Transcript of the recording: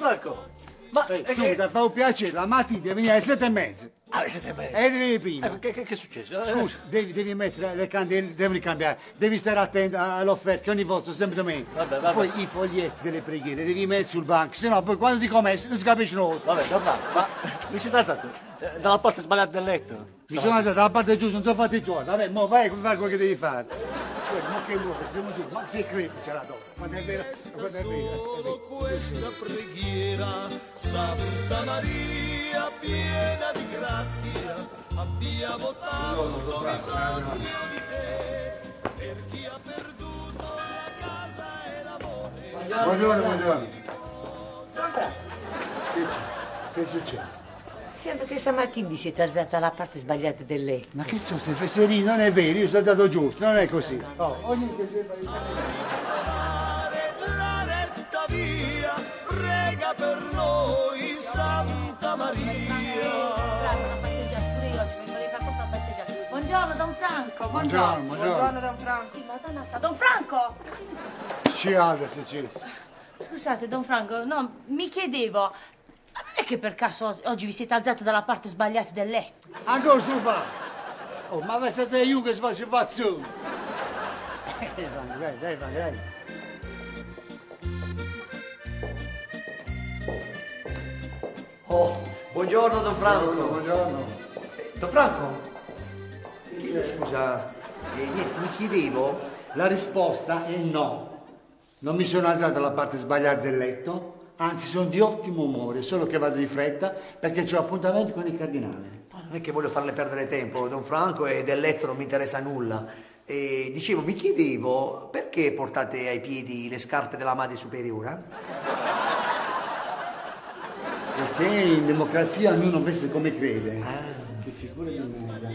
Franco, ma... Eh, ti fa un piacere, la mattina devi venire alle sette e mezza. Ah, siete bene. E devi venire prima. Eh, che, che, che è successo? Eh, Scusa, devi, devi mettere le candele, devi cambiare, devi stare attento all'offerta che ogni volta sempre domenica. Vabbè, vabbè. Poi i foglietti delle preghiere devi mettere sul banco, se no poi quando ti commessi non si capisce nulla. Vabbè, Franco, ma vi siete alzati eh, dalla parte sbagliata del letto? Mi sono alzato dalla parte giusta, non sono fatti i tuoi. Vabbè, mo vai fare quello che devi fare. Ma che vuoi, stiamo giù, ma se crepi ce la do. Quando è vero, quando è vero. solo questa preghiera, Santa Maria, piena di grazia, abbiamo tanto bisogno di te, per chi ha perduto la casa e l'amore. Buongiorno, buongiorno. Che, che succede? Sembra che stamattina vi siete alzati dalla parte sbagliata del letto. Ma che sono queste fesserie? Non è vero, io sono andato giusto, non è così. Oh, ogni che sembra di- Mare, la retta via, prega per noi, Santa Maria. Buongiorno Don Franco, Buongiorno, buongiorno. Don Franco. Madonna sa- Don Franco! Ci alza se ci. Scusate Don Franco, no, mi chiedevo, che per caso oggi vi siete alzati dalla parte sbagliata del letto? Ancora su fa. Oh, ma questa sei io che si fa fazione. Dai, dai, dai, dai, dai. Oh, buongiorno Don Franco. Buongiorno, buongiorno. Eh, Don Franco? Chiedo scusa, eh, niente, mi chiedevo... La risposta è no. Non mi sono alzato dalla parte sbagliata del letto, anzi sono di ottimo umore, solo che vado di fretta perché ho appuntamento con il cardinale. Ma non è che voglio farle perdere tempo, Don Franco, e del letto non mi interessa nulla. E dicevo, mi chiedevo perché portate ai piedi le scarpe della madre superiore? Perché in democrazia ognuno veste come crede. Che figura di merda.